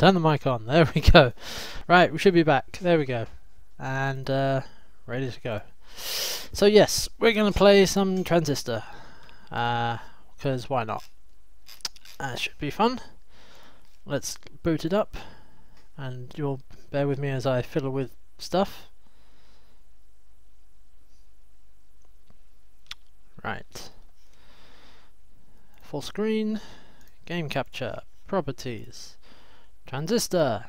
turn the mic on. There we go. Right, we should be back. There we go. And uh, ready to go. So yes, we're going to play some Transistor. Because uh, why not? That should be fun. Let's boot it up. And you'll bear with me as I fiddle with stuff. Right. Full screen. Game capture. Properties. Transistor.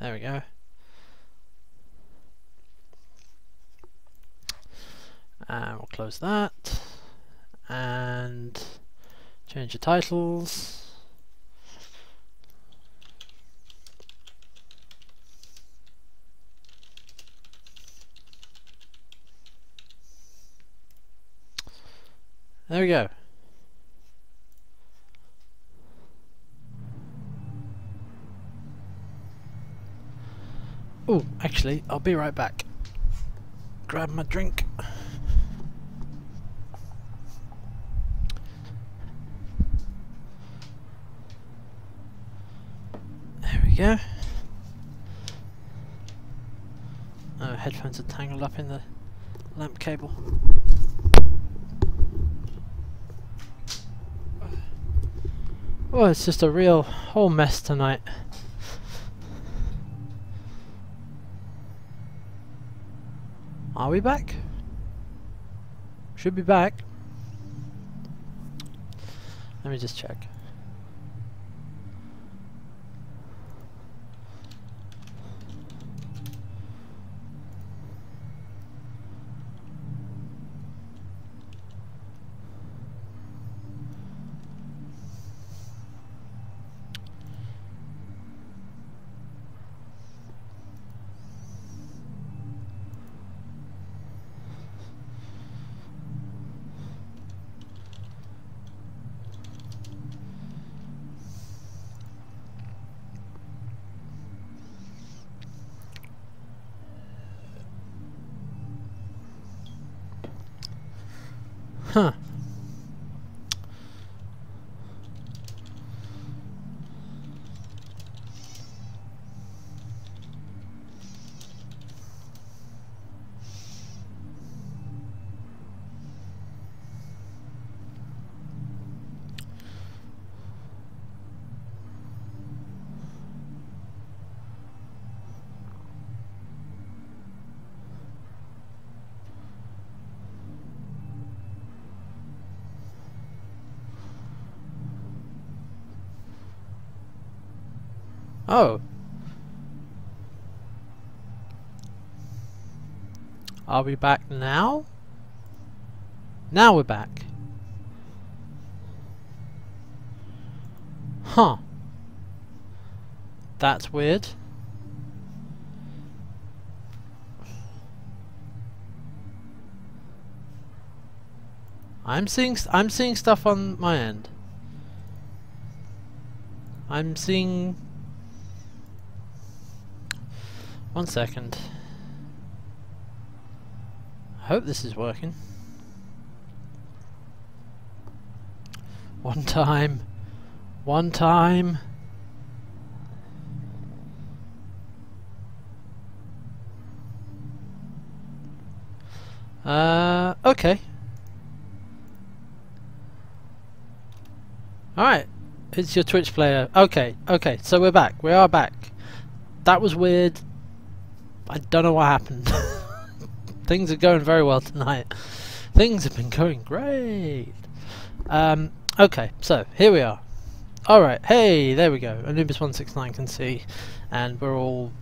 There we go. And we'll close that. And change the titles. There we go. Oh, actually, I'll be right back. Grab my drink. There we go. Oh, headphones are tangled up in the lamp cable. Oh, it's just a real whole mess tonight. Are we back? Should be back. Let me just check. Huh. Oh. Are we back now? Now we're back. Huh. That's weird. I'm seeing I'm seeing stuff on my end. I'm seeing one second. I hope this is working. One time. One time. Uh, okay. Alright. It's your Twitch player. Okay, okay, so we're back. We are back. That was weird. I don't know what happened. Things are going very well tonight. Things have been going great. Um, okay, so here we are. Alright, hey, there we go. Anubis169 can see, and we're all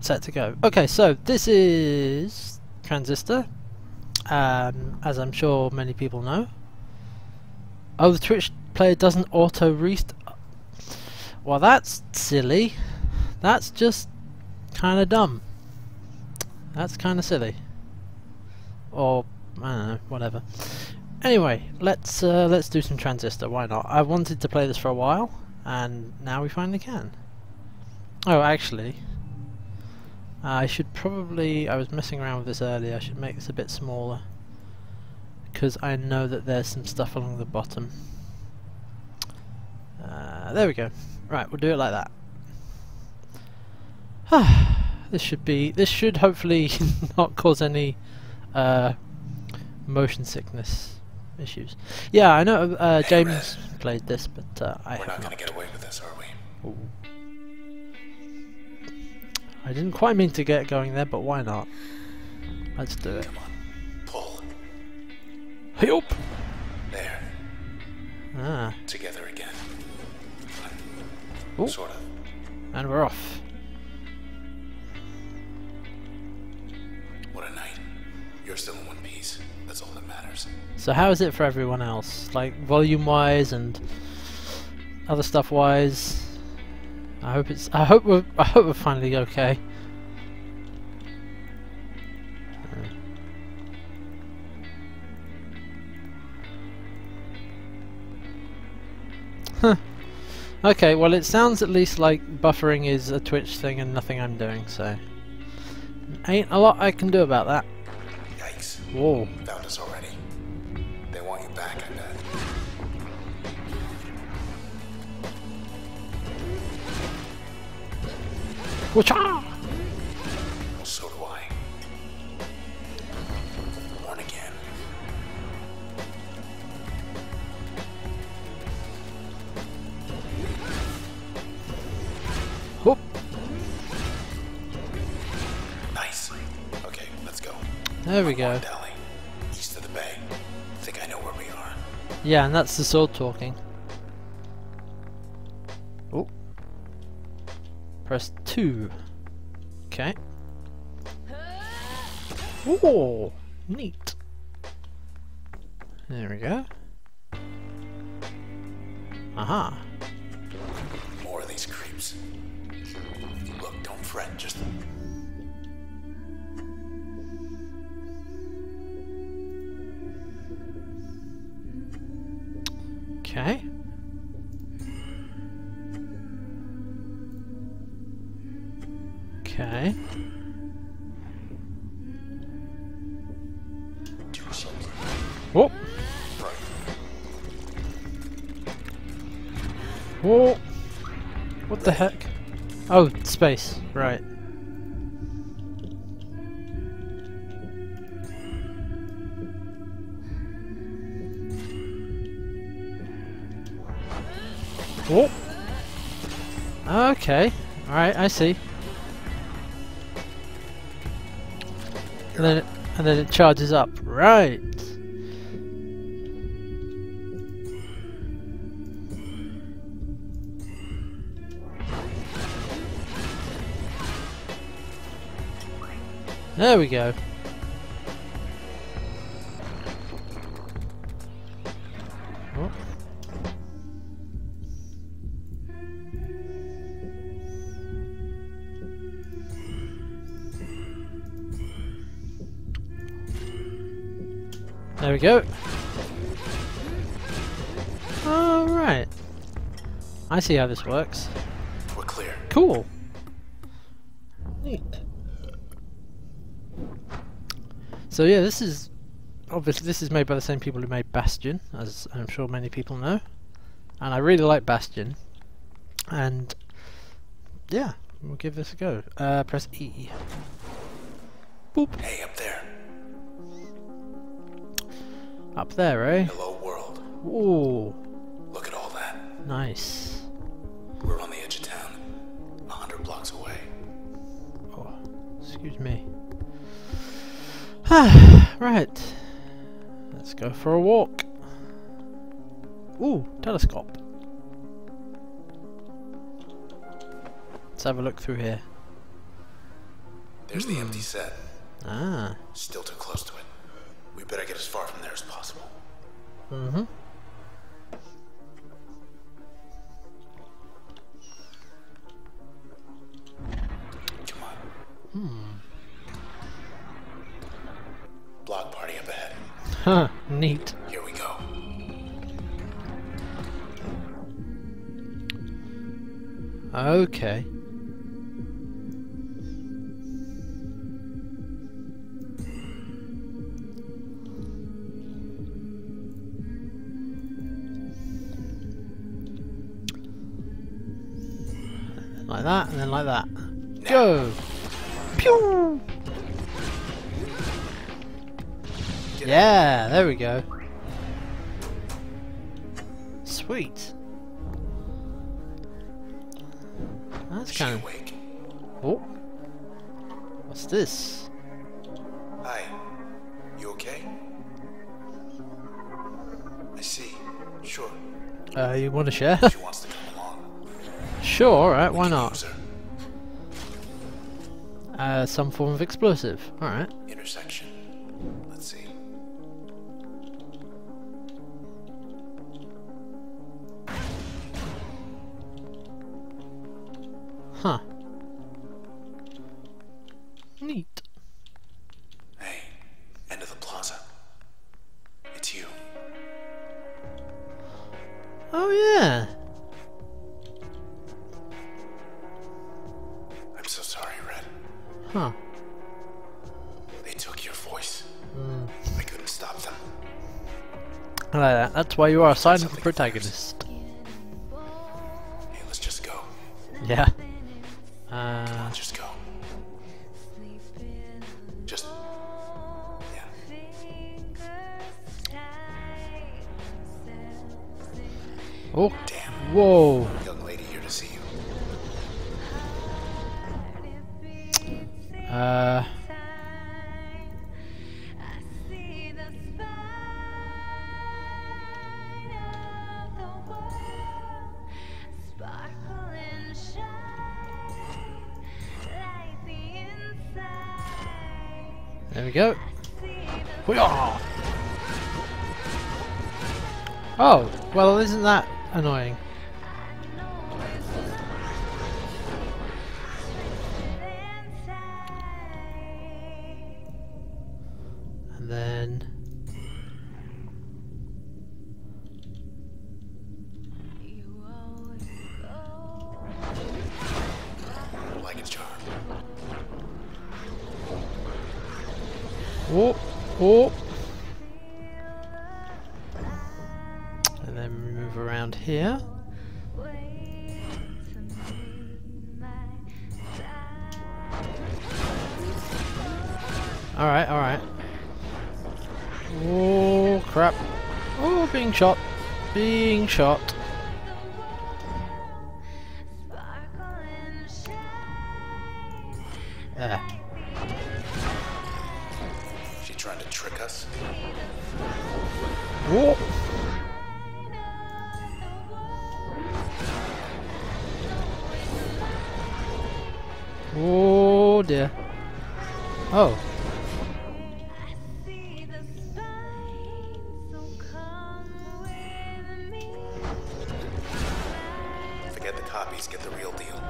set to go. Okay, so this is Transistor, um, as I'm sure many people know. Oh, the Twitch player doesn't auto restart. Well, that's silly. That's just kind of dumb. That's kind of silly. Or, I don't know, whatever. Anyway, let's uh, let's do some Transistor, why not? I wanted to play this for a while, and now we finally can. Oh, actually, I should probably, I was messing around with this earlier, I should make this a bit smaller. Because I know that there's some stuff along the bottom. Uh, there we go. Right, we'll do it like that. this should be. This should hopefully not cause any uh, motion sickness issues. Yeah, I know uh, Hey, James played this, but uh, I We're not not. gonna get away with this, are we? I didn't quite mean to get going there, but why not? Let's do it. Come on. Pull. Help! There. Ah, Together again. Ooh. Sort of. and we're off. You're still in one piece. That's all that matters. So how is it for everyone else? Like volume wise and other stuff wise? I hope it's. I hope we're. I hope we're finally okay. Huh. Okay, well it sounds at least like buffering is a Twitch thing and nothing I'm doing, so... Ain't a lot I can do about that. Whoa. Found us already. They want you back, I bet. Whatcha? Well, so do I. Born again. Whoop. Nice. Okay, let's go. There we go. Yeah, and that's the sword talking. Oh. Press 2. Okay. Ooh, neat. There we go. Aha. More of these creeps. Look, don't fret, just Okay. Okay. Whoa. Whoa. What the heck? Oh, space. Right. Whoa. Okay. Alright, I see. And then, it, and then it charges up. Right. There we go. We go. Alright. I see how this works. We're clear. Cool. Neat. So yeah, this is obviously this is made by the same people who made Bastion, as I'm sure many people know. And I really like Bastion. And yeah, we'll give this a go. Uh, press E. Boop. Hey, up there. Up there, eh? Hello, world. Ooh, Look at all that. nice. We're on the edge of town. A hundred blocks away. Oh, excuse me. Ah, right. Let's go for a walk. Ooh, telescope. Let's have a look through here. There's the empty set. Ah. Still too close to better get as far from there as possible. Mm-hmm. Come on. Hmm. Block party up ahead. Huh, neat. Here we go. Okay. Like that, and then like that. Go! Pew! Yeah, there we go. Sweet. That's kind of. awake. Oh. What's this? Hi. You okay? I see. Sure. Uh, you want to share? Sure, alright, why not? Uh, some form of explosive. Alright. Why you are a silent protagonist. Like a charm. Oh, oh. And then move around here. Alright, alright. Oh, crap. Oh, being shot. Being shot.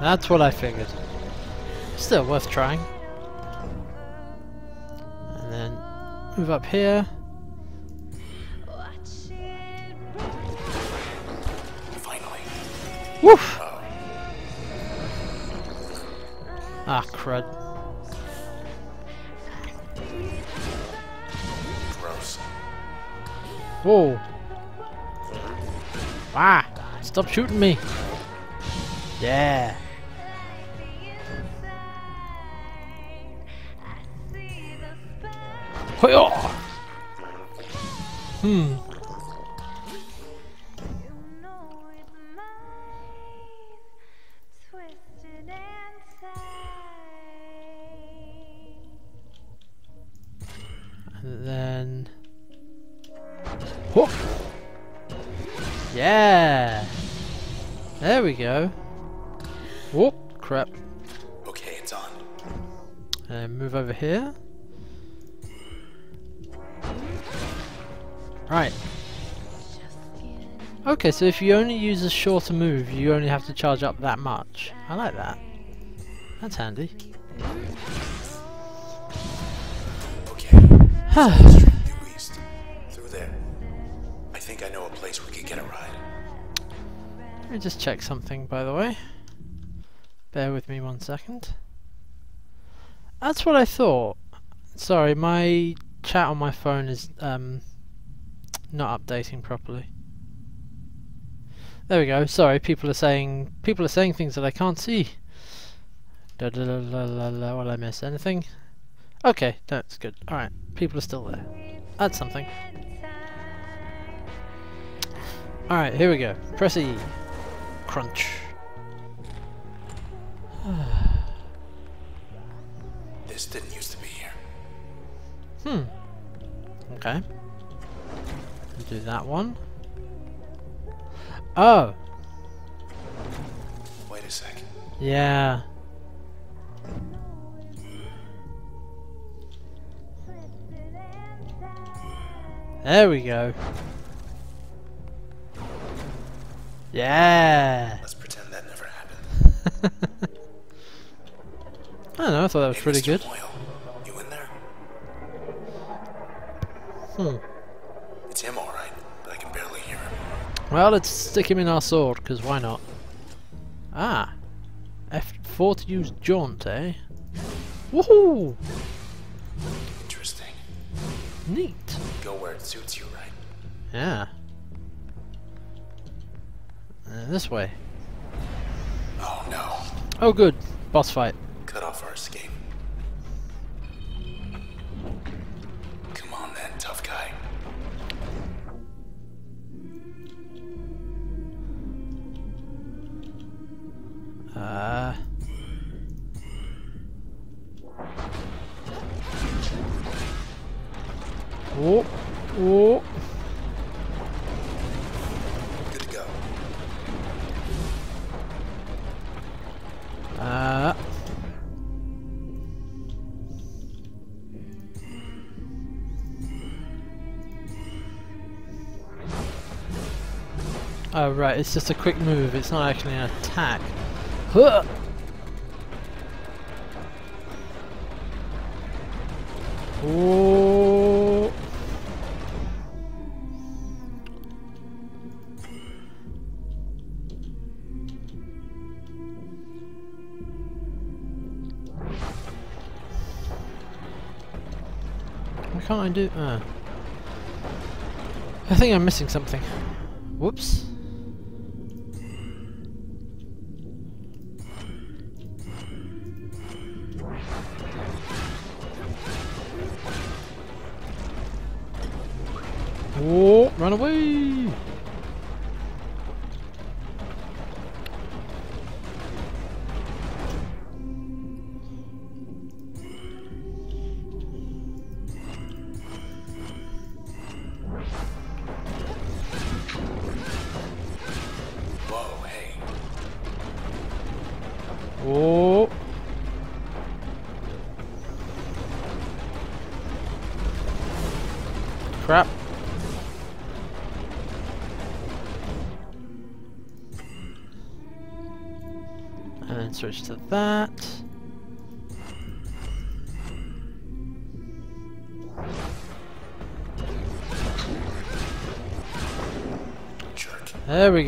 That's what I figured. Still worth trying. And then move up here. Finally. Woof! Oh, Ah, crud. gross. Whoa. Ah! Stop shooting me! Yeah! Hmm. Okay, so if you only use a shorter move, you only have to charge up that much. I like that. That's handy. Okay. Due east. Through there. I think I know a place we could get a ride. Let me just check something, by the way. Bear with me one second. That's what I thought. Sorry, my chat on my phone is um, not updating properly. There we go. Sorry, people are saying people are saying things that I can't see. Da da da. Will I miss anything? Okay, that's good. Alright, people are still there. That's something. Alright, here we go. Press E. Crunch. This didn't used to be here. Hmm. Okay. Do that one. Oh, Wait a sec. yeah. There we go. Yeah. Let's pretend that never happened. I don't know, I thought that was Hey, pretty Mr. good. Moyle, you in there? Hmm. Well, let's stick him in our sword, because why not? Ah. F4 to use jaunt, eh? Woohoo! Interesting. Neat. Go where it suits you, right? Yeah. Uh, this way. Oh no. Oh good. Boss fight. Cut off our escape. Uh. Oh. Oh. Good to go. Uh. Oh right, it's just a quick move, it's not actually an attack. Huh! Oh. Why can't I do? Uh. I think I'm missing something. Whoops.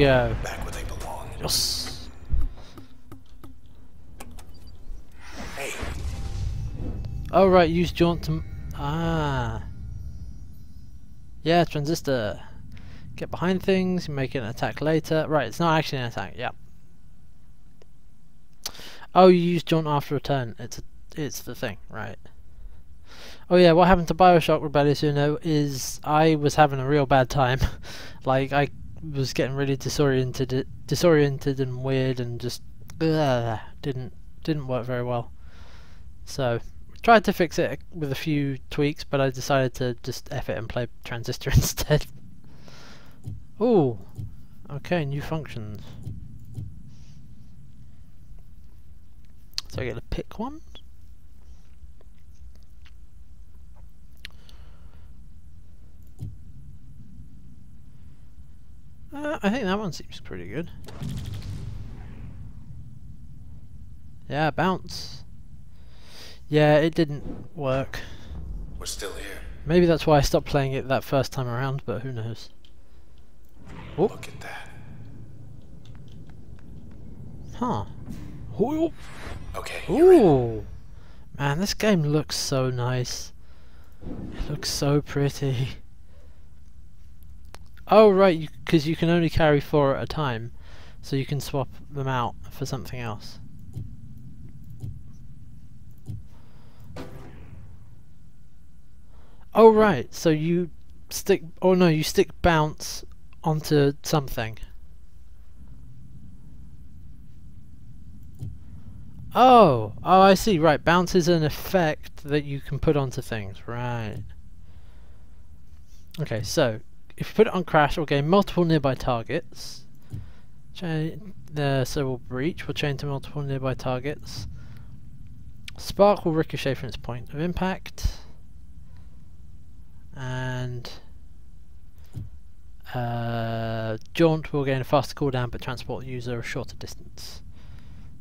Go. Back where they belong. Yes. Hey, Oh right, use jaunt to... Ah. Yeah, transistor. Get behind things, make an attack later. Right, it's not actually an attack, yep. Oh, you use jaunt after a turn. It's a, it's the thing, right. Oh yeah, what happened to Bioshock Rebellious Uno is I was having a real bad time. like, I was getting really disoriented disoriented and weird and just... ugh, didn't, didn't work very well. So, tried to fix it with a few tweaks, but I decided to just F it and play Transistor instead. Ooh, okay, new functions. So I get to pick one. Uh, I think that one seems pretty good. Yeah, bounce. Yeah, it didn't work. we're still here. Maybe that's why I stopped playing it that first time around, but who knows. Oh. Look at that. Huh. Ooh. Okay. Ooh. Man, this game looks so nice. It looks so pretty. Oh, right, because you, you, can only carry four at a time, so you can swap them out for something else. Oh, right, so you stick... Oh, no, you stick bounce onto something. Oh! Oh, I see, right, bounce is an effect that you can put onto things, right. Okay, so if you put it on crash, it will gain multiple nearby targets. Chain the will breach will chain to multiple nearby targets. Spark will ricochet from its point of impact. And uh, Jaunt will gain a faster cooldown but transport the user a shorter distance.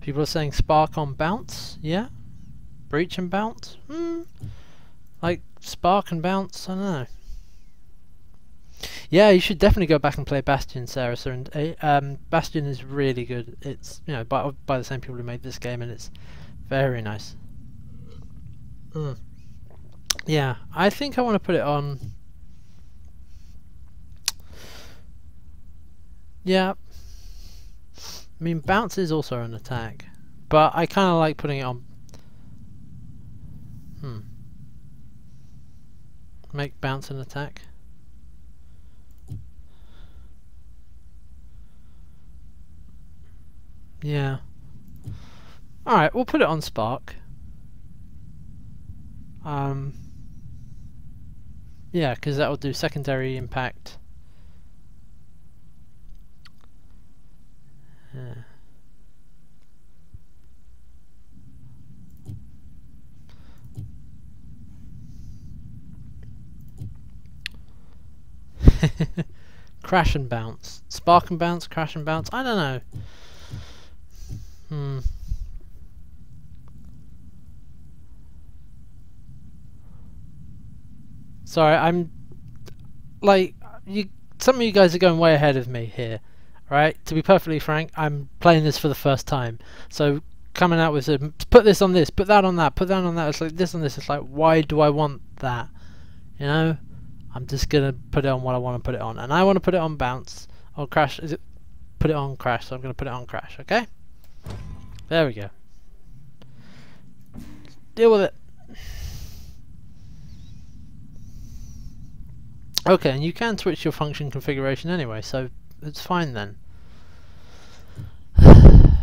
People are saying Spark on bounce, yeah? Breach and bounce? Hmm. Like Spark and bounce, I don't know. Yeah, you should definitely go back and play Bastion, Sarah. And uh, um, Bastion is really good. It's you know by by the same people who made this game, and it's very nice. Mm. Yeah, I think I want to put it on. Yeah, I mean, bounce is also an attack, but I kind of like putting it on. Hmm. Make bounce an attack. Yeah. Alright, we'll put it on Spark. Um. Yeah, because that will do secondary impact Yeah. crash and bounce. Spark and bounce, crash and bounce. I don't know. Hmm. Sorry, I'm like you. Some of you guys are going way ahead of me here right? To be perfectly frank, I'm playing this for the first time. So coming out with a, put this on this, put that on that, put that on that. It's like this on this. It's like why do I want that? You know, I'm just gonna put it on what I want to put it on, and I want to put it on bounce or crash. Is it? Put it on crash. So I'm gonna put it on crash. Okay. There we go. Deal with it. Okay, and you can switch your function configuration anyway, so it's fine then.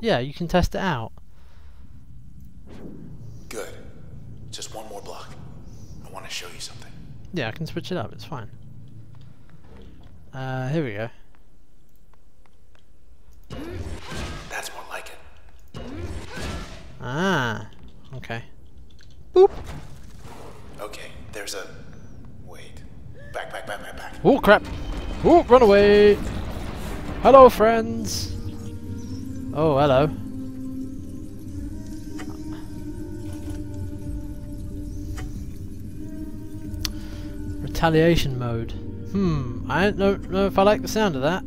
yeah, you can test it out. Good. Just one more block. I want to show you something. Yeah, I can switch it up, it's fine. Uh, here we go. That's more like it. Ah, okay. Boop. Okay, there's a... Wait. Back, back, back, back, back. Oh crap! Oh, run away! Hello, friends! Oh, hello. Retaliation mode. Hmm, I don't know if I like the sound of that.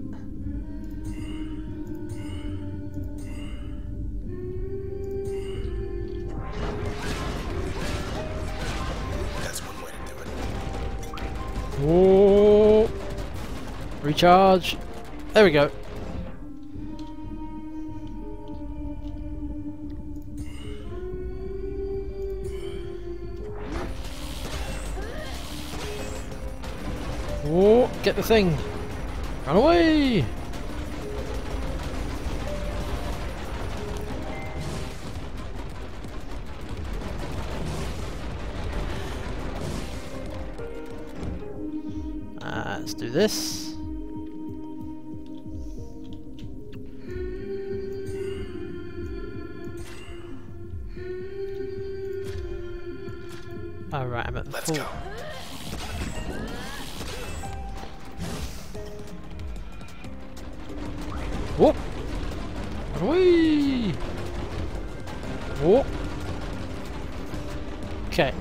Oh, recharge. There we go. Oh, get the thing. Run away. Let's do this. Alright, I'm at the Let's full. go. Whoop! Away! Whoop! Okay.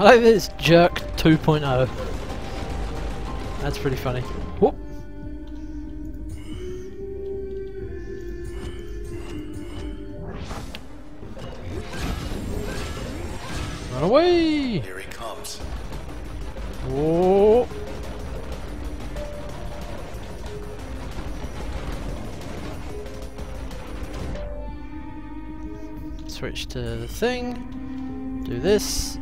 I like this jerk 2.0. That's pretty funny. Whoop. Run away! Here he comes. Whoa! Switch to the thing. Do this.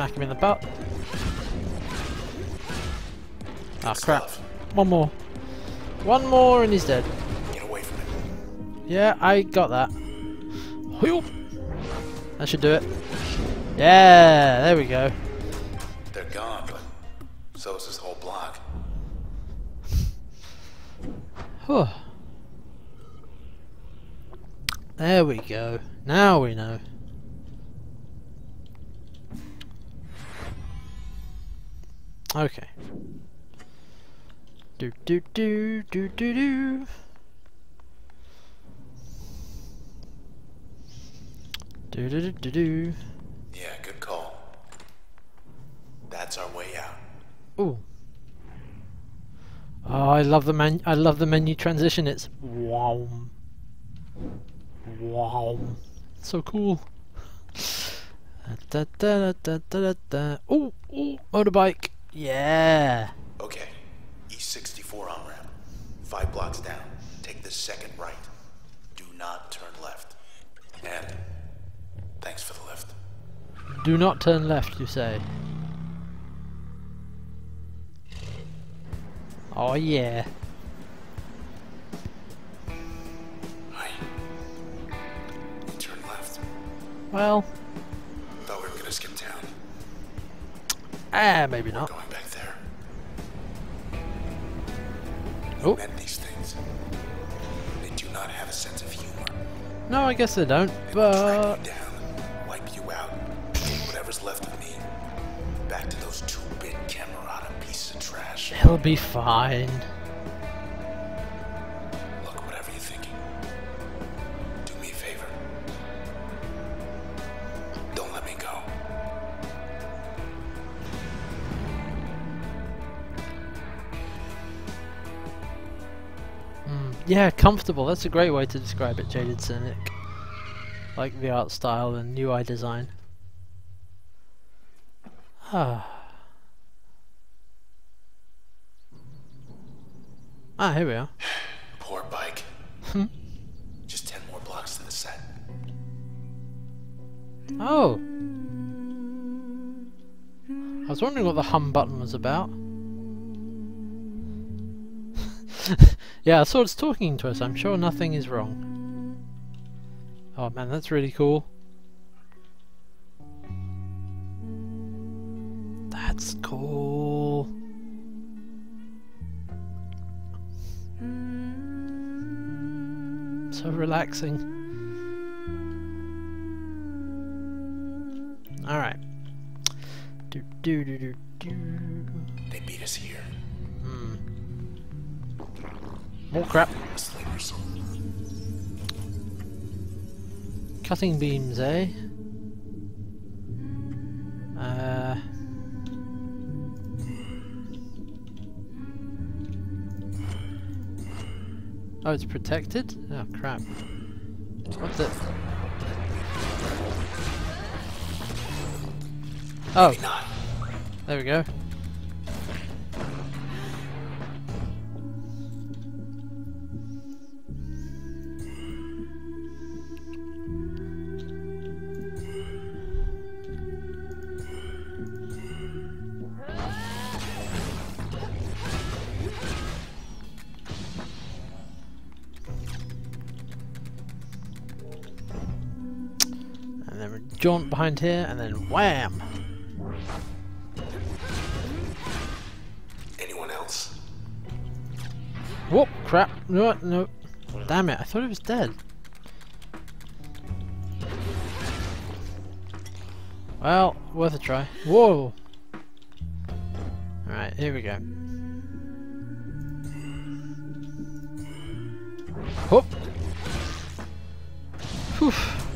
Smack him in the butt. Ah crap. One more. One more and he's dead. Get away from him. Yeah, I got that. That should do it. Yeah, there we go. They're gone, but so is this whole block. There we go. Now we know. Okay. Do do do do do do. Do do do do do. Yeah, good call. That's our way out. Ooh. Oh, I love the man. I love the menu transition. It's wow, wow, so cool. Da, da, da, da, da, da. Ooh, ooh, motorbike. Yeah. Okay. E64 on ramp. Five blocks down. Take the second right. Do not turn left. And thanks for the lift. Do not turn left. You say. Oh yeah. Hi. Turn left. Well, ah, maybe not. Going back there. Oh. Men these things. They do not have a sense of humor. No, I guess they don't. They track But you down, wipe you out. Whatever's left of me. Back to those two-bit Camerata pieces of trash. he'll be fine. Yeah, comfortable. That's a great way to describe it, Jaded Cynic. Like the art style and UI design. Ah. Ah, here we are. Poor bike. Hmm. Just ten more blocks to the set. Oh. I was wondering what the hum button was about. yeah, so it's talking to us. I'm sure nothing is wrong. Oh man, that's really cool. That's cool. So relaxing. Alright. They beat us here. More crap. Cutting beams, eh? Uh. Oh, it's protected? Oh, crap. What's it? Oh, there we go. Behind here, and then wham! Anyone else? Whoop! Crap! No, no. Damn it! I thought it was dead. Well, worth a try. Whoa! Alright, here we go. Whoop! Whew.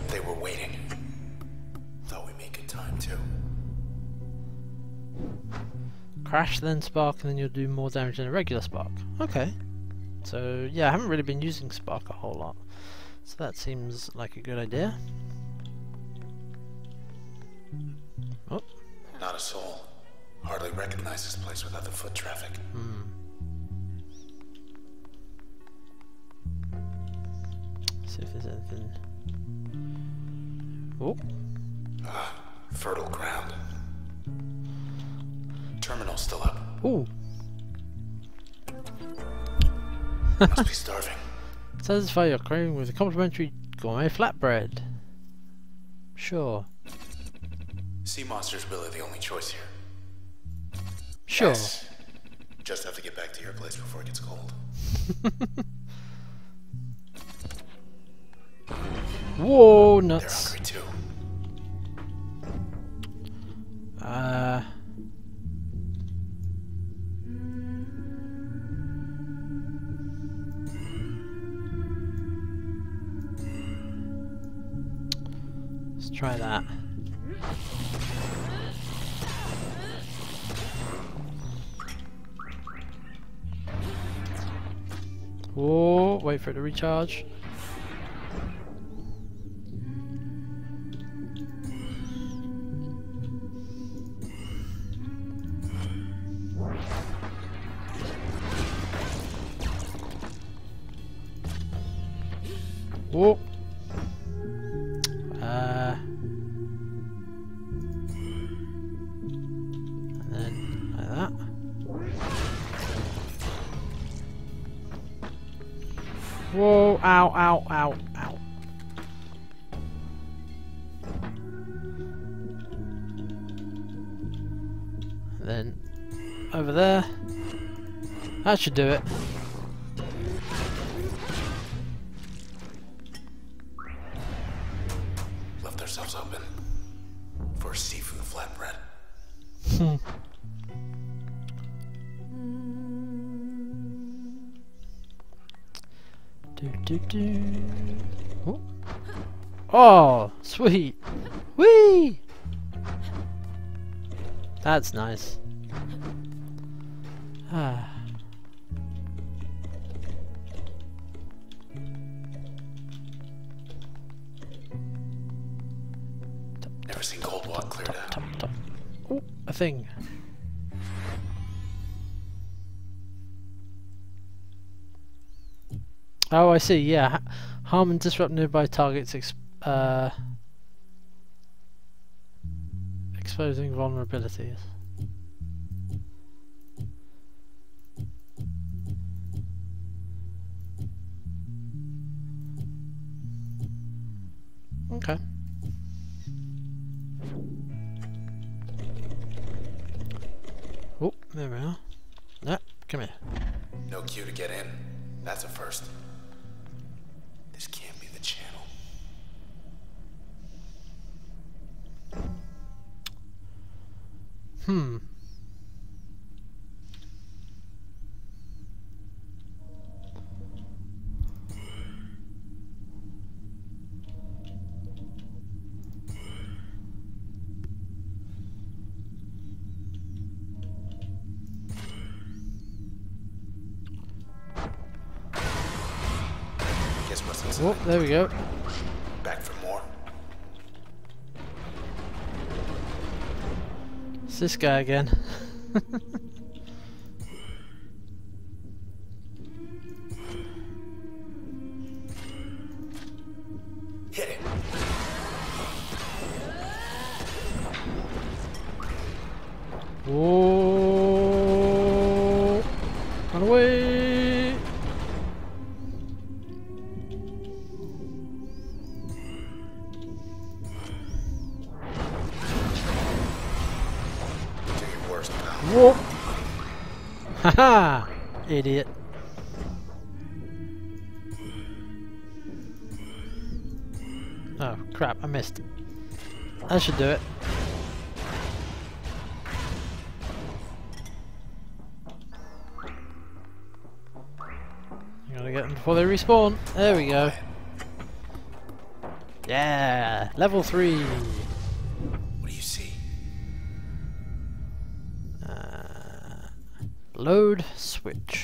Crash, then spark, and then you'll do more damage than a regular spark. Okay. So, yeah, I haven't really been using spark a whole lot. So that seems like a good idea. Oh, Not a soul. Hardly recognize this place without the foot traffic. Hmm. See if there's anything. Oh, Ah, Fertile ground. Terminal still up. ooh. Must be starving. Satisfy your craving with a complimentary gourmet flatbread. Sure. Sea monster's really the only choice here. Sure. Yes. Just have to get back to your place before it gets cold. Whoa, nuts. They're hungry too. Uh. Let's try that. Whoa, wait for it to recharge. Whoa. Ow, ow, ow, ow. And then over there. That should do it. Left ourselves open for a seafood flatbread. Do, do. Oh. oh, sweet. Whee! That's nice. Oh, I see. Yeah, ha- harm and disrupt nearby targets. Ex- uh, exposing vulnerabilities. Oh, there we go. Back for more. It's this guy again. missed. That should do it. Gotta get them before they respawn. There we go. Yeah! Level 3! What do you see? Uh, load switch.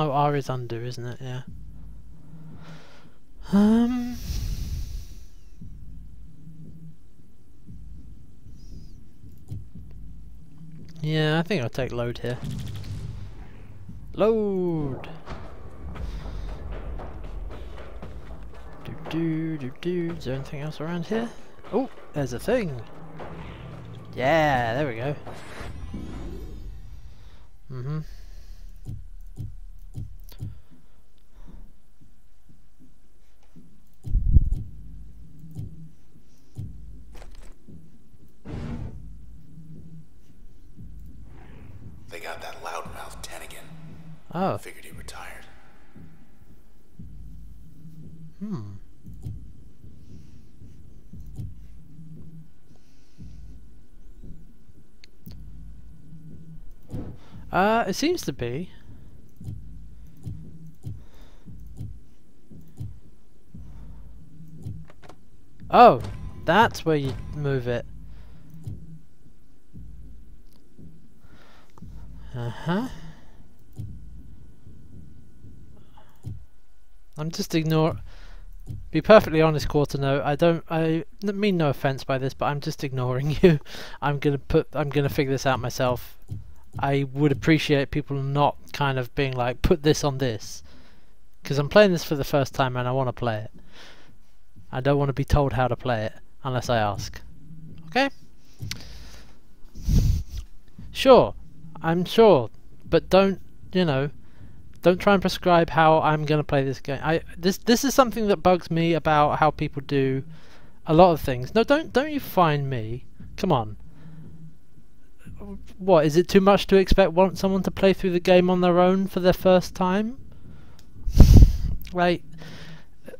Oh, R is under, isn't it? Yeah. Um. Yeah, I think I'll take load here. Load! Do do do do. Is there anything else around here? Oh, there's a thing! Yeah, there we go. Mm-hmm. They got that loudmouth Tenigan. Oh, Figured he retired. hmm. Uh, it seems to be. Oh, that's where you move it. Uh-huh. I'm just ignore. Be perfectly honest, quarter note. I don't. I mean no offense by this, but I'm just ignoring you. I'm gonna put. I'm gonna figure this out myself. I would appreciate people not kind of being like, put this on this, because I'm playing this for the first time and I want to play it. I don't want to be told how to play it unless I ask. Okay. Sure, I'm sure, but don't you know? Don't try and prescribe how I'm gonna play this game. I this this is something that bugs me about how people do a lot of things. No, don't don't you find me? Come on. What is it too much to expect want someone to play through the game on their own for their first time? Like,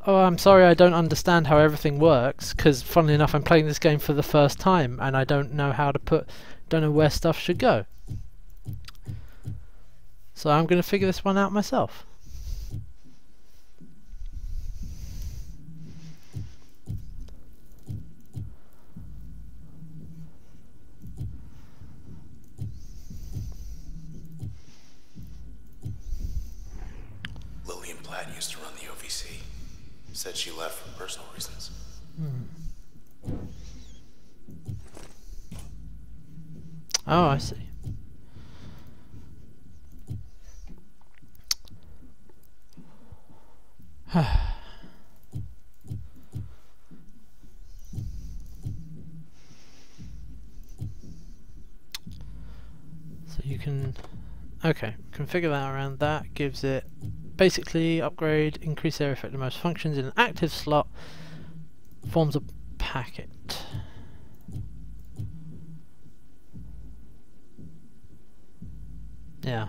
oh, I'm sorry, I don't understand how everything works. Because, funnily enough, I'm playing this game for the first time, and I don't know how to put, don't know where stuff should go. So I'm going to figure this one out myself. Lillian Platt used to run the OVC. Said she left for personal reasons. Hmm. Oh, I see. so you can, okay, configure that around that. Gives it basically upgrade, increase of most functions in an active slot. Forms a packet. Yeah.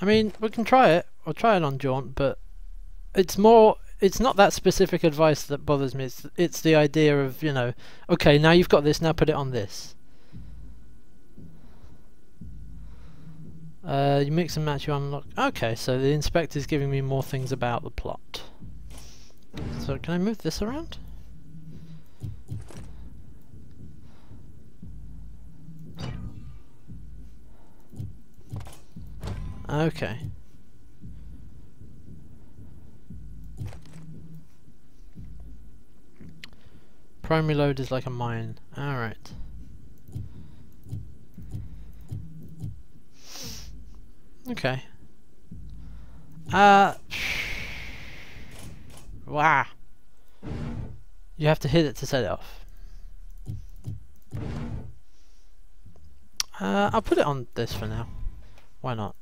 I mean, we can try it. I'll try it on Jaunt, but it's more. It's not that specific advice that bothers me. It's it's the idea of you know, okay, now you've got this. Now put it on this. Uh, you mix and match. You unlock. Okay, so the inspector's giving me more things about the plot. So can I move this around? Okay. Primary load is like a mine. Alright. Okay. Uh. Wow. You have to hit it to set it off. Uh, I'll put it on this for now. Why not?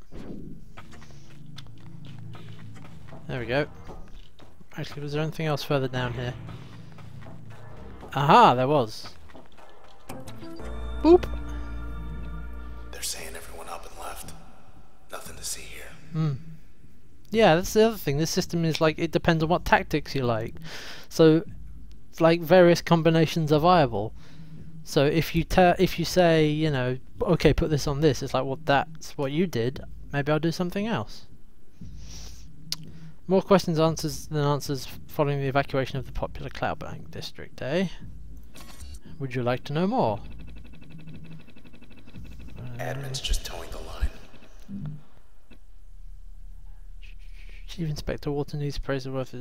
There we go. Actually, was there anything else further down here? Aha, there was. Boop. Hmm. Yeah, that's the other thing. This system is like it depends on what tactics you like. So, like various combinations are viable. So if you if you say you know okay put this on this, it's like well that's what you did. Maybe I'll do something else. More questions answers than answers following the evacuation of the popular Cloudbank district, eh? Would you like to know more? Admin's just towing the line. Chief Inspector Walton praise the worth.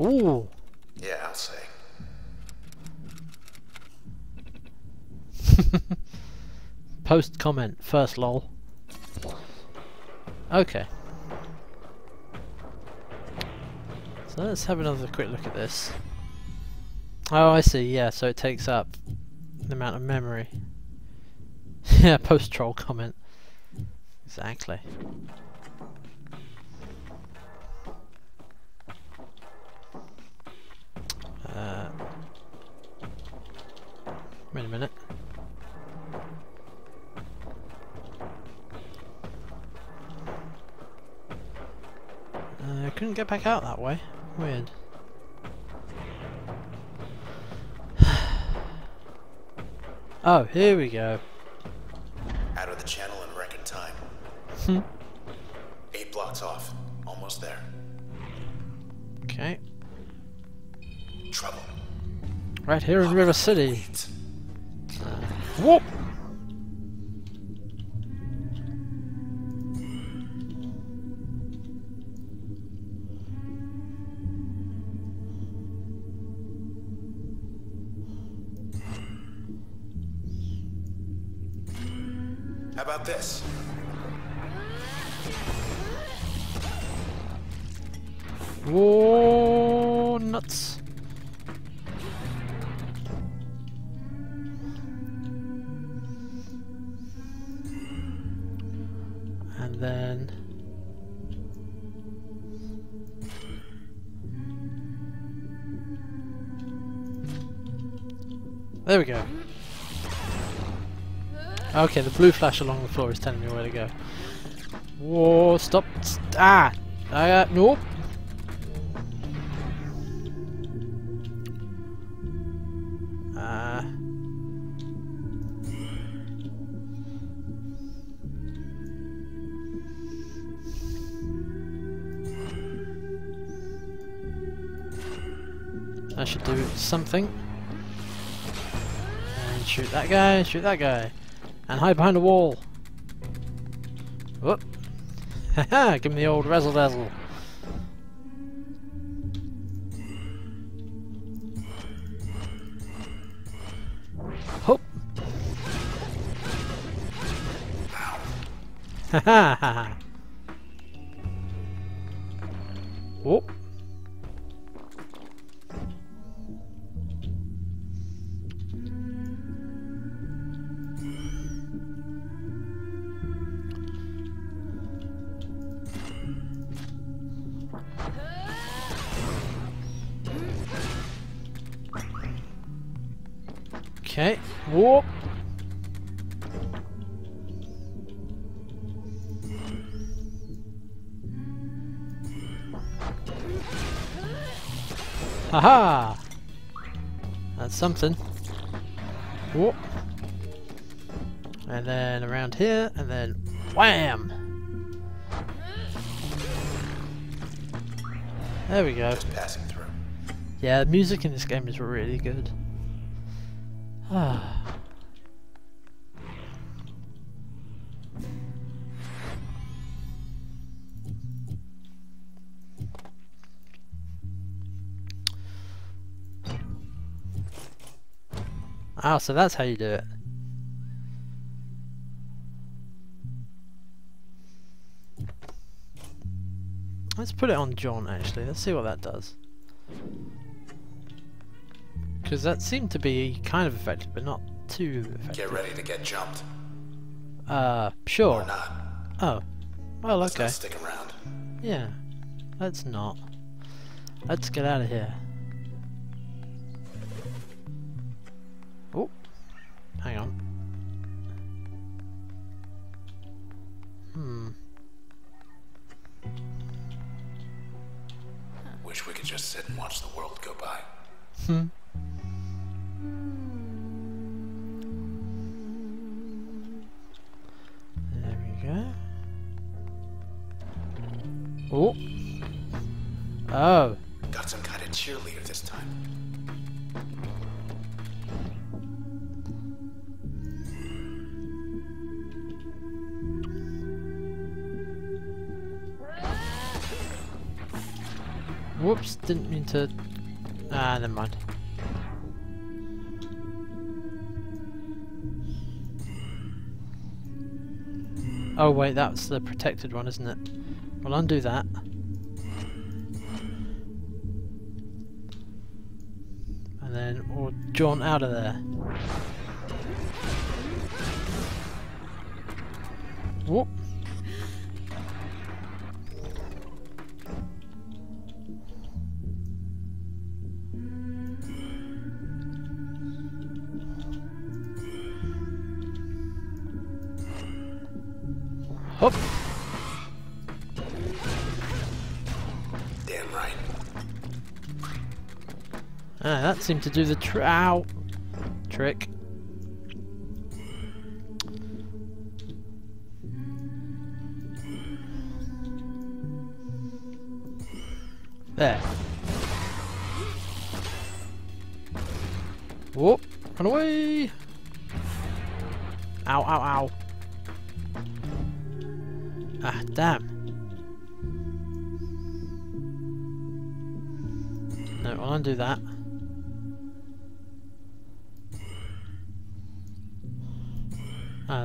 Ooh. Yeah, I'll say. Post comment first lol. Okay. So let's have another quick look at this. Oh, I see. Yeah, so it takes up the amount of memory. yeah, post troll comment. Exactly. Uh, wait a minute. Uh, I couldn't get back out that way. Weird. oh, here we go. Out of the channel in record time. Hmm. Eight blocks off. Almost there. Okay. Trouble. Right here in River City. Whoop! About this? Whoa, nuts. And then... There we go. Okay, the blue flash along the floor is telling me where to go. Whoa, stop. st- Ah! Uh, nope. Uh, that should do something. And shoot that guy, shoot that guy. And hide behind a wall. Whoop. Haha, give me the old razzle dazzle. Hop. Ha something. Whoop. And then around here, and then wham! There we go. Just passing through. Yeah, the music in this game is really good. Ah, so that's how you do it. Let's put it on Jaunt actually, let's see what that does. Because that seemed to be kind of effective, but not too effective. Get ready to get jumped. Uh, sure. Or not. Oh. Well, okay. Let's not stick around. Yeah. Let's not. Let's get out of here. Hang on. Hmm. Wish we could just sit and watch the world go by. Hmm. There we go. Oh. Oh. Got some kind of cheerleader this time. Whoops, didn't mean to... Ah, never mind. Oh wait, that's the protected one, isn't it? We'll undo that. And then we'll jaunt out of there. Seemed to do the tr ow trick. There.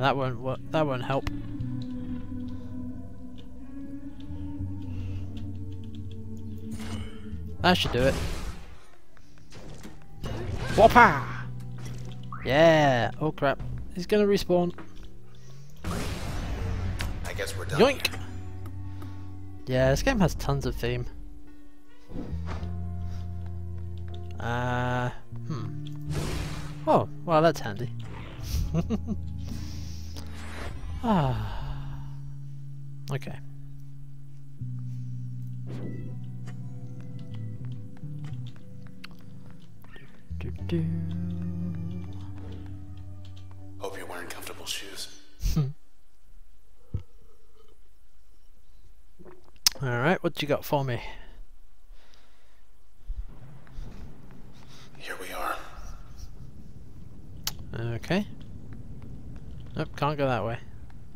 That won't work. That won't help. That should do it. Whoppa! Yeah. Oh crap. He's gonna respawn. I guess we're done. Yoink! here. Yeah, this game has tons of theme. Uh, hmm. Oh, well that's handy. ah. Okay. Do, do, do. Hope you're wearing comfortable shoes. Alright, what you got for me? Here we are. Okay. Nope, can't go that way.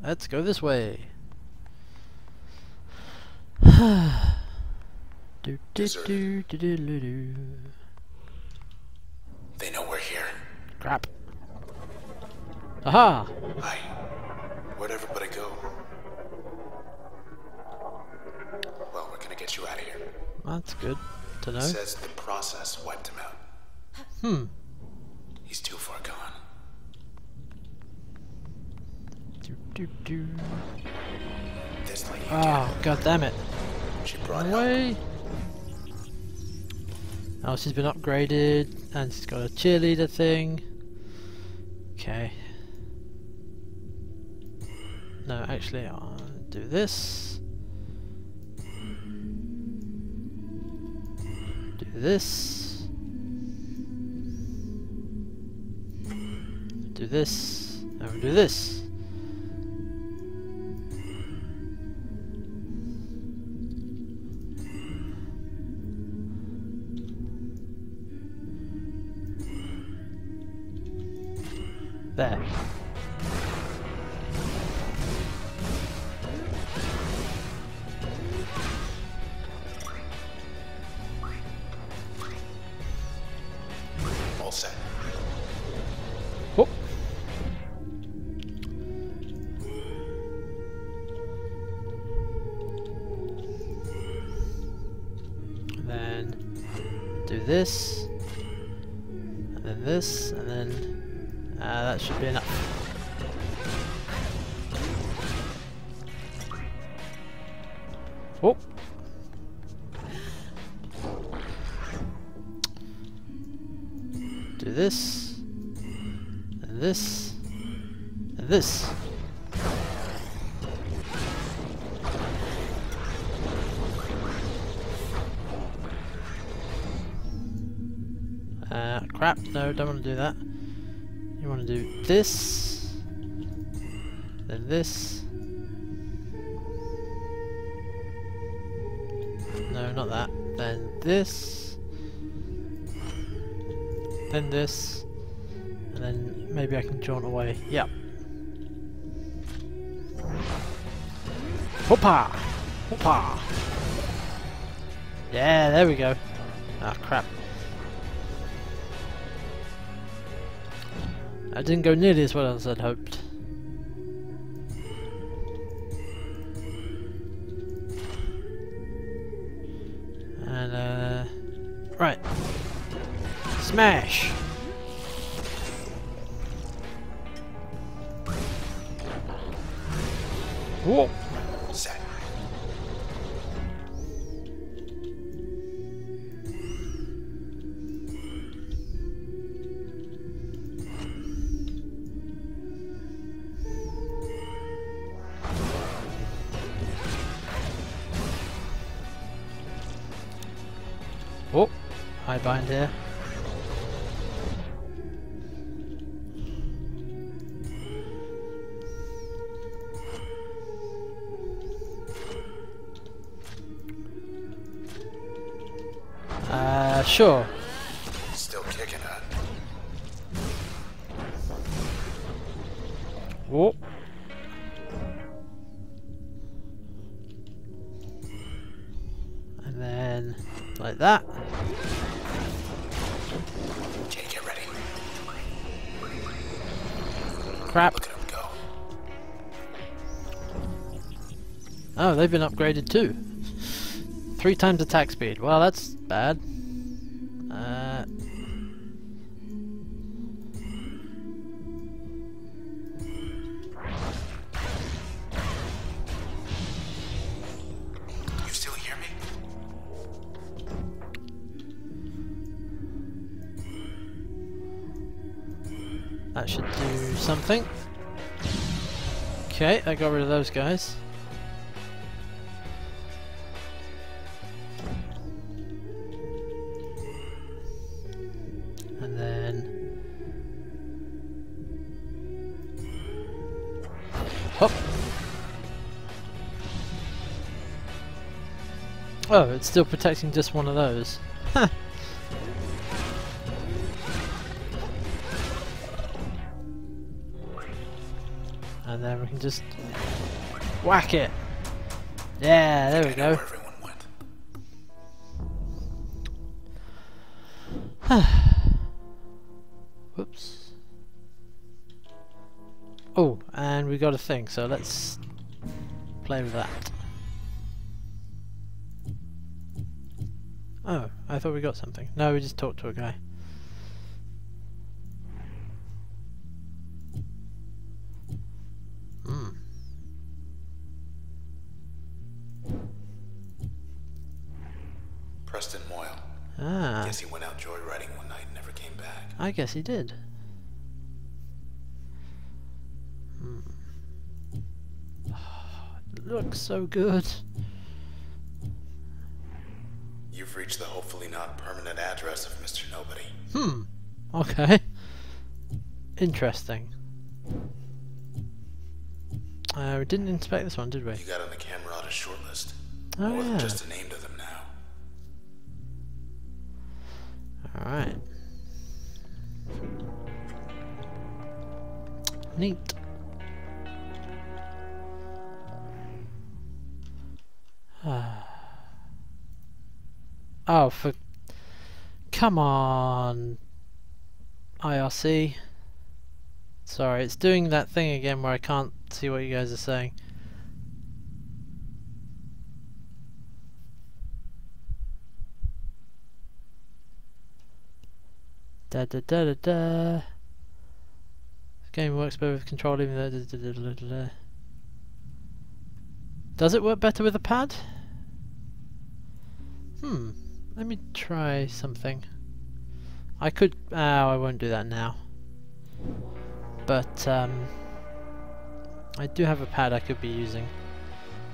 Let's go this way. do, do, do, do, do, do, do. They know we're here. Crap. Aha! Hi. Where'd everybody go? Well, we're gonna get you out of here. That's good to know. Says the process wiped him out. Hmm. He's too far gone. Do, do, do. This lady Oh, god damn it. She brought Run away! Oh, she's been upgraded, and she's got a cheerleader thing. Okay. No, actually, I'll do this. Do this. Do this. And we'll do this. Do this, and then this, and then uh, that should be enough. This, then this. No, not that. Then this, then this, and then maybe I can jaunt away. Yep. Hoppa! Hoppa! Yeah, there we go. Ah, crap. That didn't go nearly as well as I'd hoped. And, uh... Right. Smash! Whoa! High bind here. Uh, sure. They've been upgraded too. Three times attack speed. Well, that's bad. Uh, You still hear me? that should do something. Okay, I got rid of those guys. Oh, it's still protecting just one of those. And then we can just whack it. Yeah, there we go. Whoops. Oh, and we got a thing, so let's play with that. I thought we got something. No, we just talked to a guy. Hmm. Preston Moyle. Ah, Guess he went out joyriding one night and never came back. I guess he did. Hmm. It looks so good. Nobody. Hmm. Okay. Interesting. Uh, we didn't inspect this one, did we? You got on the camera Camerata shortlist. Oh, More yeah. than just a name to them now. Alright. Neat. oh, for... Come on. IRC. Sorry, it's doing that thing again where I can't see what you guys are saying. Da da da da da. This game works better with control even though. Da, da, da, da, da. Does it work better with a pad? Hmm. Let me try something. I could. Oh, I won't do that now. But um, I do have a pad I could be using.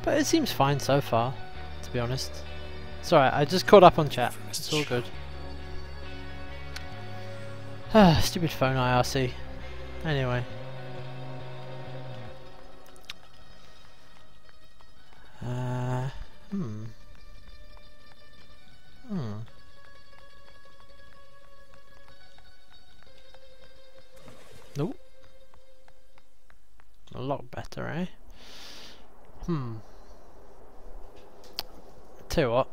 But it seems fine so far, to be honest. Sorry, I just caught up on chat. It's all good. Ah, stupid phone IRC. Anyway. Uh, hmm. Hmm. A lot better, eh? Hmm. Tell you what.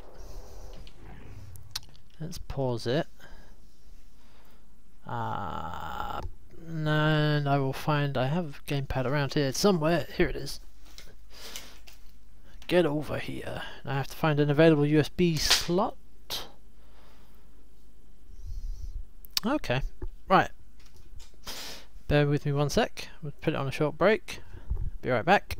Let's pause it. Uh, and I will find, I have gamepad around here somewhere. Here it is. Get over here. I have to find an available USB slot. Okay, right. Bear with me one sec. We'll put it on a short break. Be right back.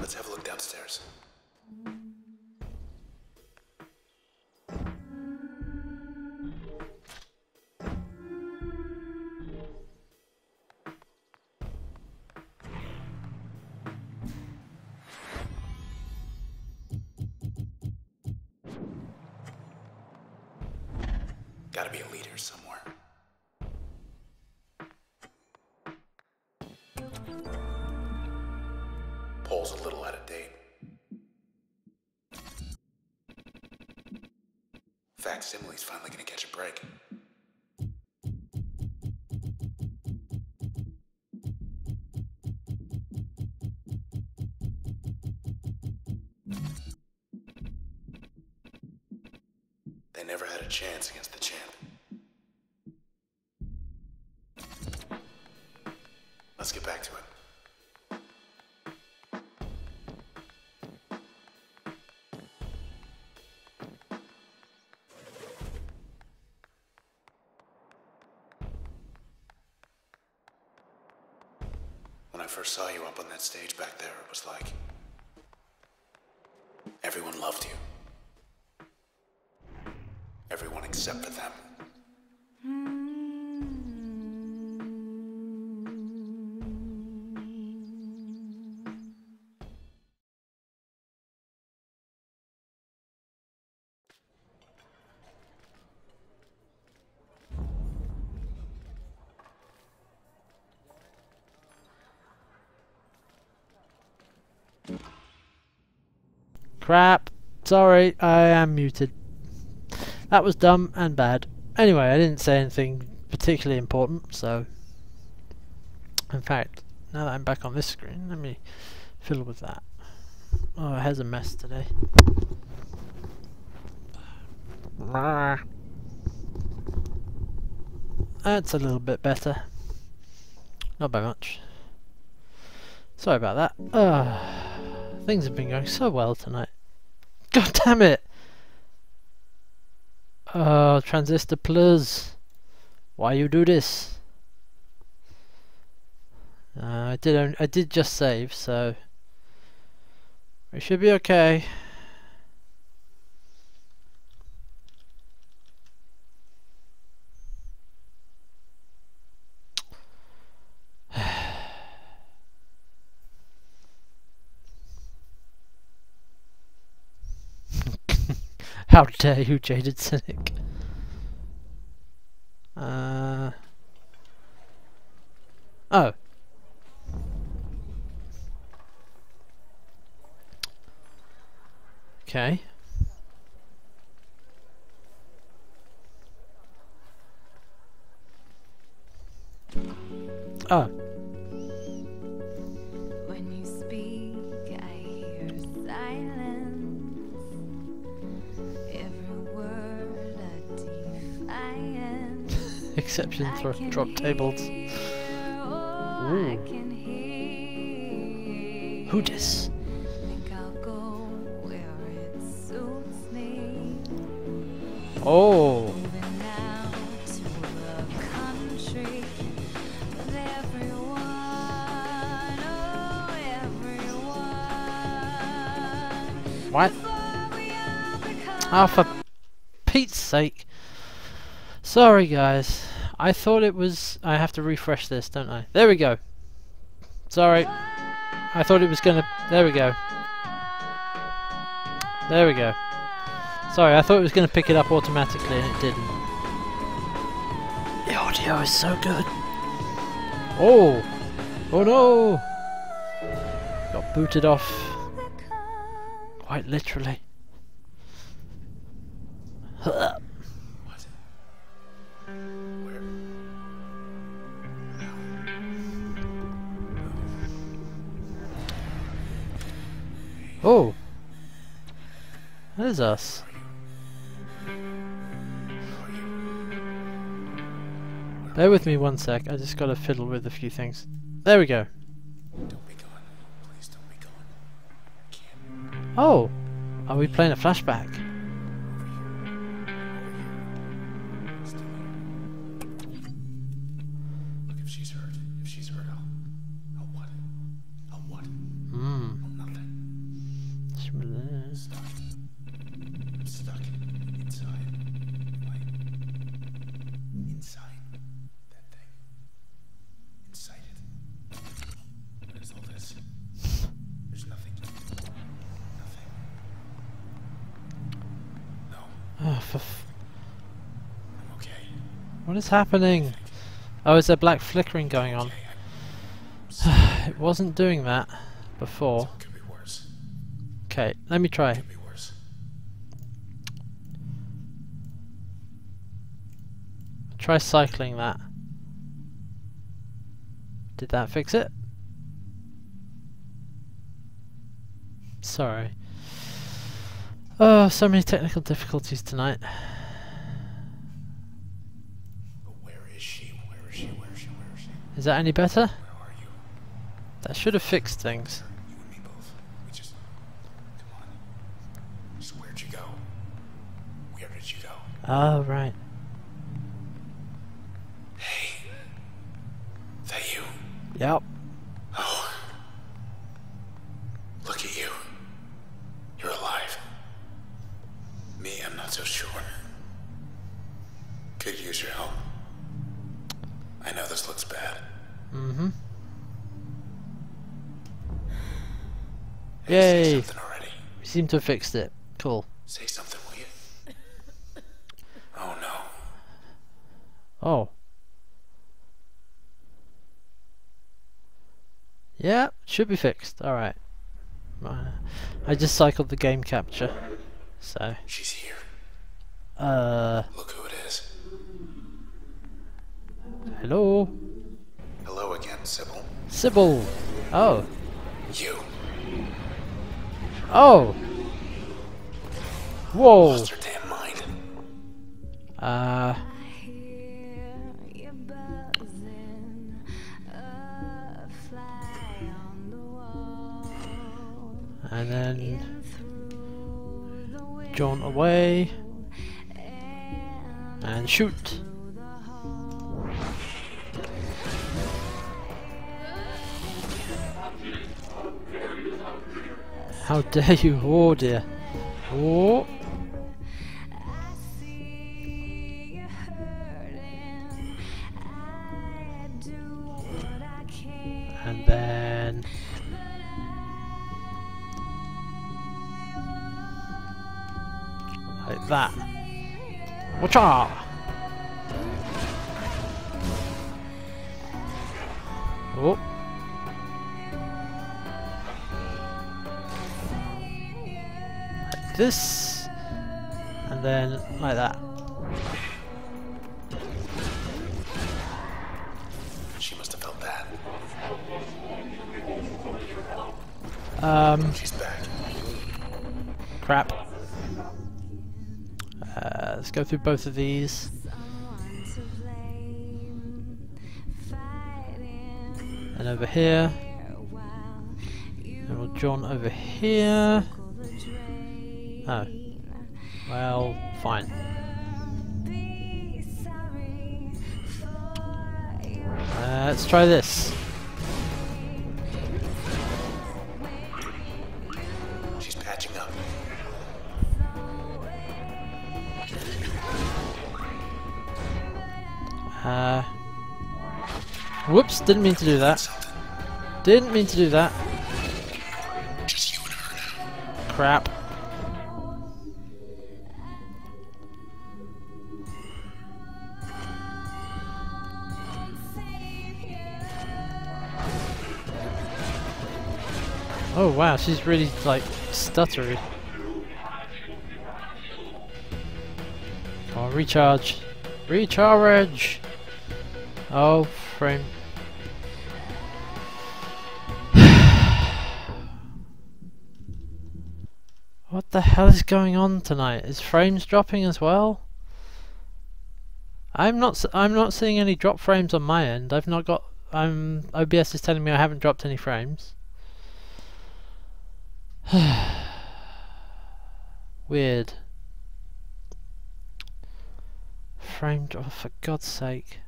Let's have a look downstairs. Chance against the champ. Let's get back to it. When I first saw you up on that stage back there, it was like everyone loved you. Except for them. Crap. Sorry, I am muted. That was dumb and bad. Anyway, I didn't say anything particularly important, so... In fact, now that I'm back on this screen, let me fiddle with that. Oh, it has a mess today. That's a little bit better. Not by much. Sorry about that. Uh, things have been going so well tonight. God damn it! Oh, Transistor Plus. Why you do this? Uh, I did. I did just save, so we should be okay. How dare you, jaded cynic? Uh. Oh. Okay. Oh. Exception throw drop tables. Ooh. Who dis? Oh. What? Oh, for Pete's sake. Sorry, guys. I thought it was... I have to refresh this, don't I? There we go. Sorry. I thought it was gonna... There we go. There we go. Sorry, I thought it was gonna pick it up automatically and it didn't. The audio is so good. Oh! Oh no! Got booted off. Quite literally. Is us. Bear with me one sec, I just gotta fiddle with a few things. There we go. Don't be gone. Please don't be gone. Oh! Are we playing a flashback? What is happening? Oh, is there black flickering going on? It wasn't doing that before. Okay, let me try. Try cycling that. Did that fix it? Sorry. Oh, so many technical difficulties tonight. But where is she? Where is she? Where is she? Where is that any better? Where are you? That should have fixed things. You and me both. We just. Come where'd you go? Where did you go? Oh, right. Hey. That you? Yep. Mm-hmm. Hey, Yay. We seem to have fixed it. Cool. Say something, will you? Oh no. Oh. Yeah, should be fixed. Alright. Uh, I just cycled the game capture. So, She's here. uh, Look who it is. hello? Hello again, Sybil. Sybil! Oh. You. Oh! Whoa! Lost her damn mind. Uh, and then jaunt away and shoot. How dare you? Oh dear. Oh. through both of these. And over here. And we'll jaunt over here. Oh. Well, fine. Uh, let's try this. Uh, whoops, didn't mean to do that. Didn't mean to do that. Crap. Oh wow, she's really like stuttery. Come on, recharge. Recharge! Oh, frame. What the hell is going on tonight? Is frames dropping as well? I'm not. I'm not seeing any drop frames on my end. I've not got. Um, I'm. OBS is telling me I haven't dropped any frames. Weird. Frame drop oh, for God's sake.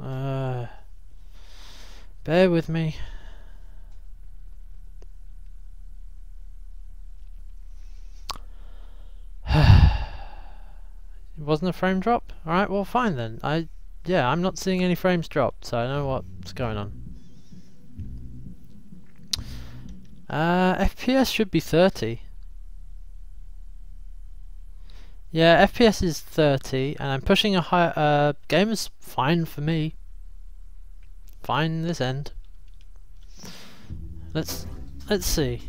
Uh, bear with me. It wasn't a frame drop? Alright, well fine then. I yeah, I'm not seeing any frames dropped, so I know what's going on. Uh FPS should be 30. Yeah, FPS is 30 and I'm pushing a high uh game is fine for me. Fine this end. Let's let's see.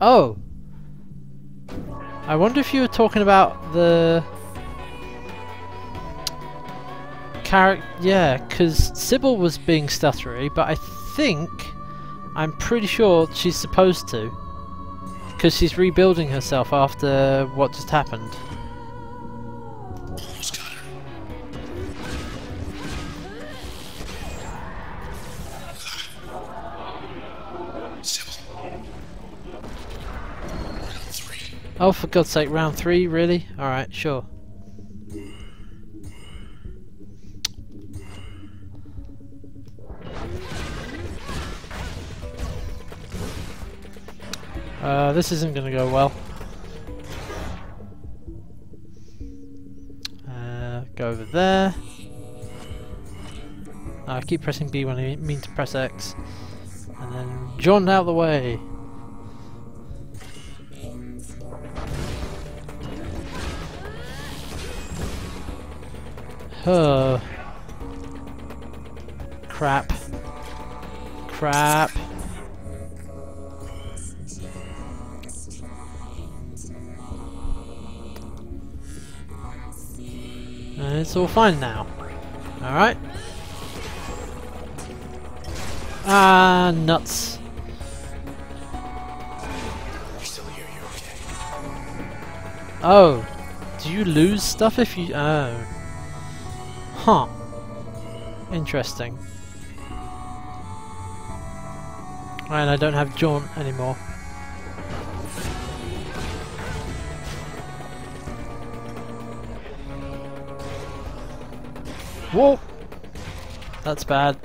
Oh. I wonder if you were talking about the character. Yeah, because Sybil was being stuttery, but I think I'm pretty sure she's supposed to, because she's rebuilding herself after what just happened. Oh, for God's sake, round three, really? Alright, sure. Uh, this isn't going to go well. Uh, go over there. I keep pressing B when I mean to press X. And then jaunt out the way. Oh. Crap. Crap. And it's all fine now. Alright. Ah, nuts. Oh. Do you lose stuff if you... Oh. Huh. Interesting. And I don't have jaunt anymore. Whoa! That's bad.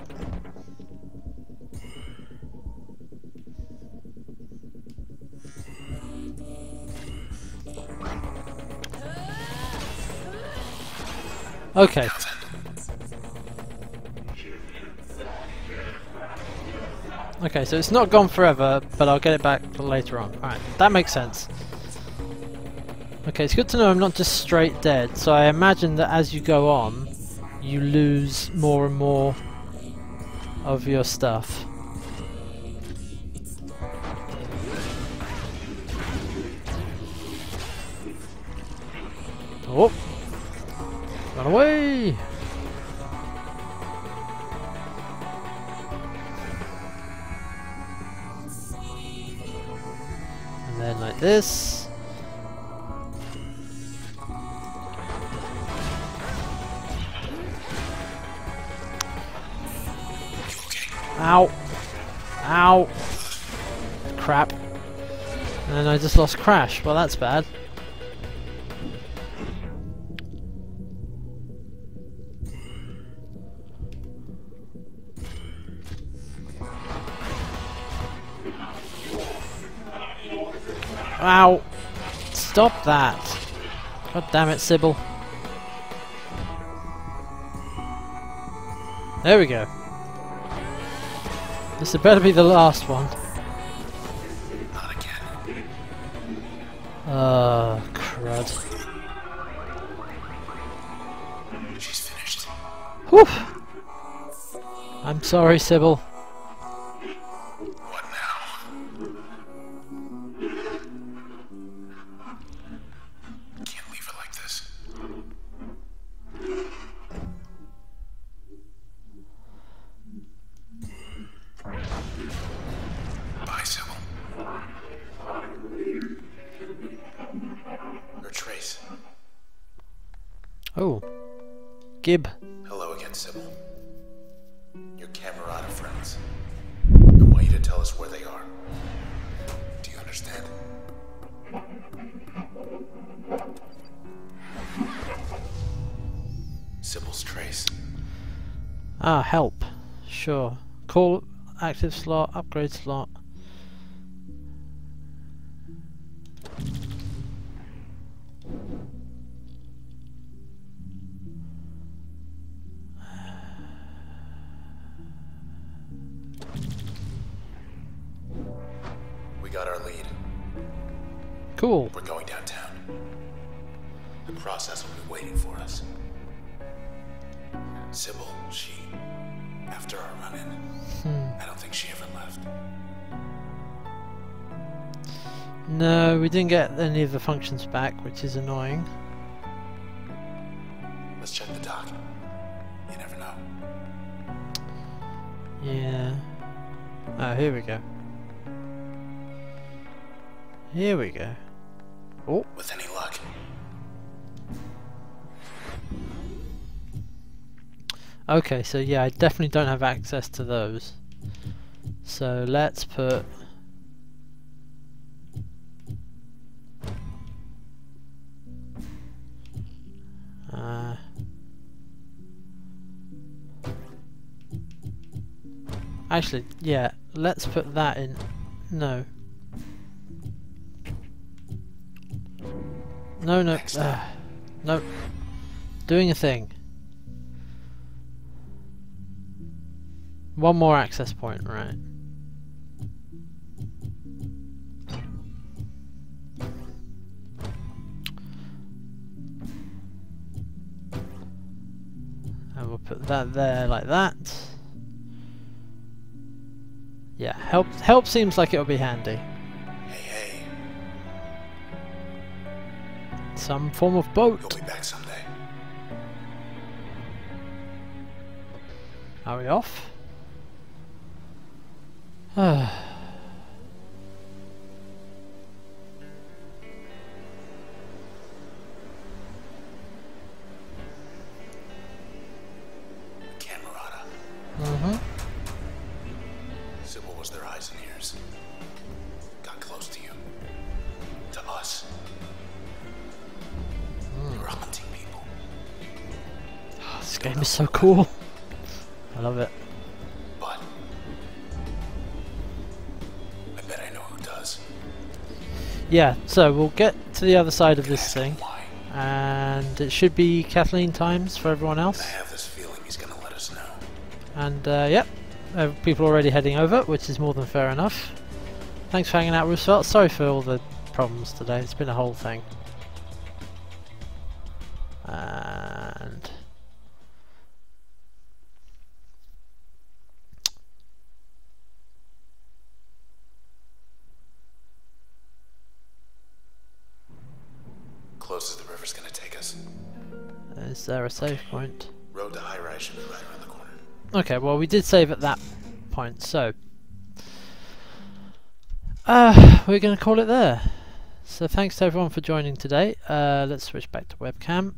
Okay. Okay, so it's not gone forever, but I'll get it back later on. Alright, that makes sense. Okay, it's good to know I'm not just straight dead, so I imagine that as you go on, you lose more and more of your stuff. Oh! Run away! this. Ow. Ow. Crap. And I just lost Crash. Well, that's bad. Stop that! God damn it, Sybil. There we go. This had better be the last one. Not again. Uh, crud. She's finished. Whew! I'm sorry, Sybil. Gib. Hello again, Sybil. Your Camerata friends. I want you to tell us where they are. Do you understand? Sybil's trace. Ah, help. Sure. Call active slot, upgrade slot. Any of the functions back, which is annoying. Let's check the dock. You never know. Yeah. Oh, here we go. Here we go. Oh, With any luck, okay, so yeah, I definitely don't have access to those. So let's put... actually, yeah, let's put that in. No. No, no. Uh, no. Doing a thing. One more access point, right. And we'll put that there like that. Yeah, help help seems like it'll be handy. hey, hey, Some form of boat. you'll be back someday. Are we off? Ah. Cool. I love it. But I bet I know who does. Yeah, so we'll get to the other side of this thing, and it should be Kathleen times for everyone else. I else. have this feeling he's gonna let us know. And uh, yep, uh, people already heading over, which is more than fair enough. Thanks for hanging out, Roosevelt. Sorry for all the problems today. It's been a whole thing. A save point? Road to high rise should be right around the corner. Okay, well we did save at that point, so uh, we're going to call it there. So thanks to everyone for joining today. Uh, let's switch back to webcam.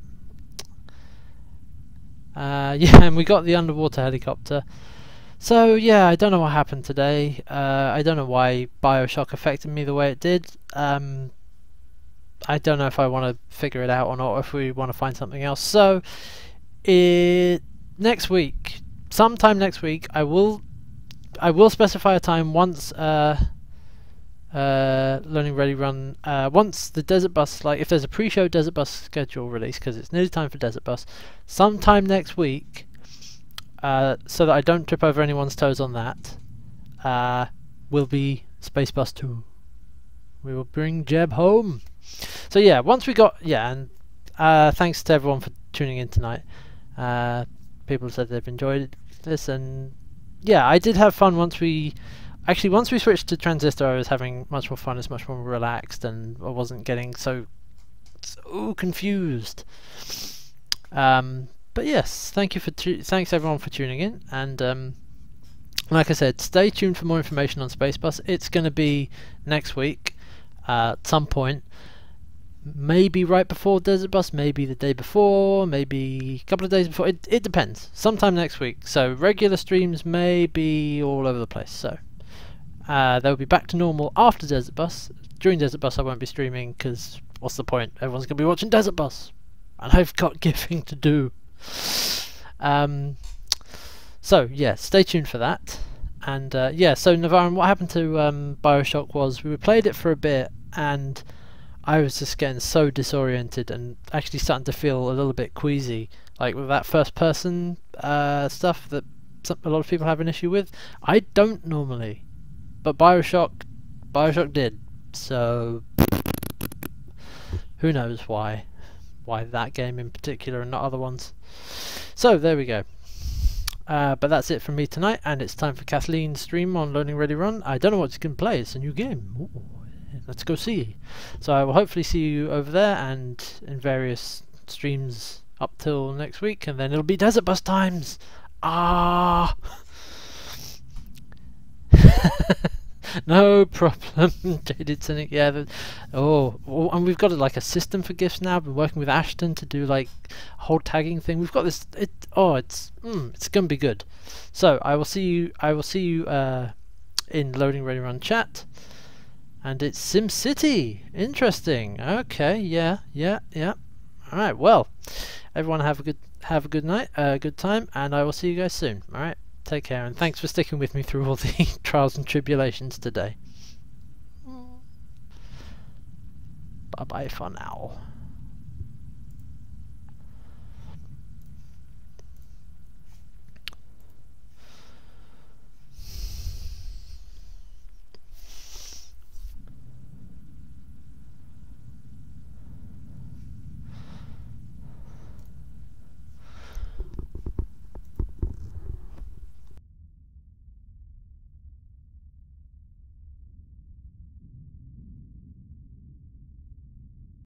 Uh, yeah, and we got the underwater helicopter. So yeah, I don't know what happened today. Uh, I don't know why Bioshock affected me the way it did. Um, I don't know if I want to figure it out or not, or if we want to find something else. So, it, next week, sometime next week, I will, I will specify a time once. Uh, uh, Loading Ready Run uh, once the desert bus like if there's a pre-show desert bus schedule release because it's nearly time for desert bus sometime next week uh, so that I don't trip over anyone's toes on that uh, will be space bus 2 we will bring Jeb home so yeah once we got yeah and uh, thanks to everyone for tuning in tonight uh, people said they've enjoyed this and yeah I did have fun once we Actually, once we switched to Transistor, I was having much more fun. It's much more relaxed, and I wasn't getting so so confused. Um, but yes, thank you for thanks everyone for tuning in, and um, like I said, stay tuned for more information on Spacebus. It's going to be next week uh, at some point. Maybe right before Desert Bus, maybe the day before, maybe a couple of days before. It, it depends. Sometime next week. So regular streams may be all over the place. So uh, they'll be back to normal after Desert Bus. During Desert Bus, I won't be streaming because what's the point? Everyone's going to be watching Desert Bus, and I've got giving to do. Um, so yeah, stay tuned for that. And uh, yeah, so Navarin, what happened to um, Bioshock was we played it for a bit, and I was just getting so disoriented and actually starting to feel a little bit queasy, like with that first-person uh, stuff that some, a lot of people have an issue with. I don't normally but Bioshock, Bioshock did. So who knows why, why that game in particular and not other ones. So there we go. Uh, but that's it from me tonight, and it's time for Kathleen's stream on Loading Ready Run. I don't know what you can play, it's a new game. Ooh, let's go see. So I will hopefully see you over there and in various streams up till next week, and then it'll be Desert Bus times! Ah! no problem, Jaded Cynic. Yeah. The, oh, oh, and we've got like a system for gifts now. Been working with Ashton to do like a whole tagging thing. We've got this. It. Oh, it's. Mm, it's gonna be good. So I will see you. I will see you uh, in loading ready run chat. And it's SimCity! Interesting. Okay. Yeah. Yeah. Yeah. All right. Well, everyone have a good have a good night. A uh, good time, and I will see you guys soon. All right. Take care, and thanks for sticking with me through all the trials and tribulations today. Bye bye for now.